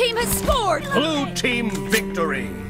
team has scored! Blue team victory!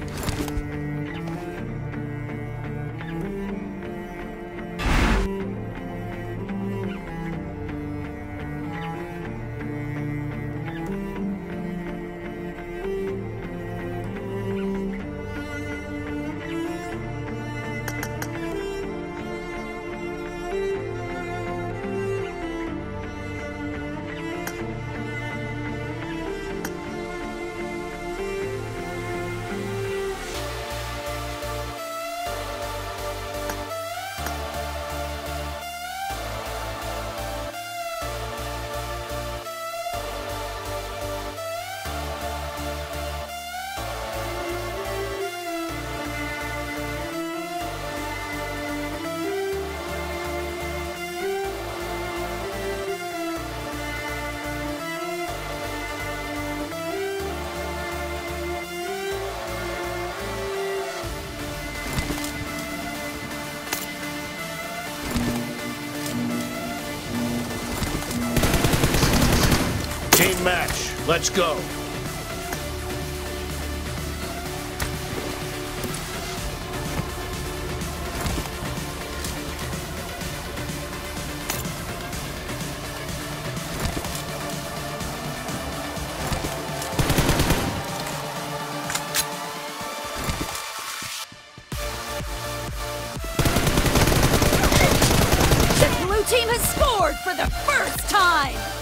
Team match, let's go. The blue team has scored for the first time!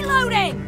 Reloading!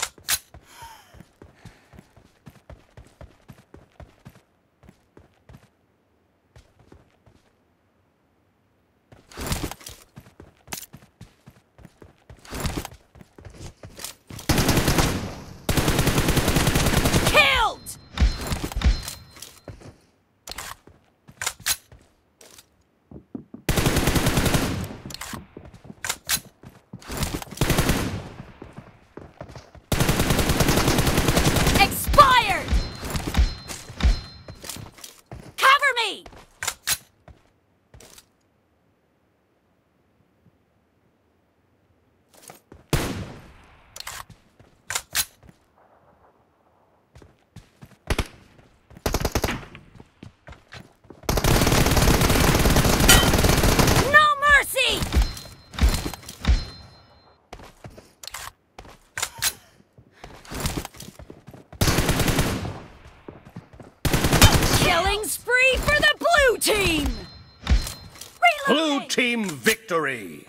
blue team! Blue Reloading! team victory.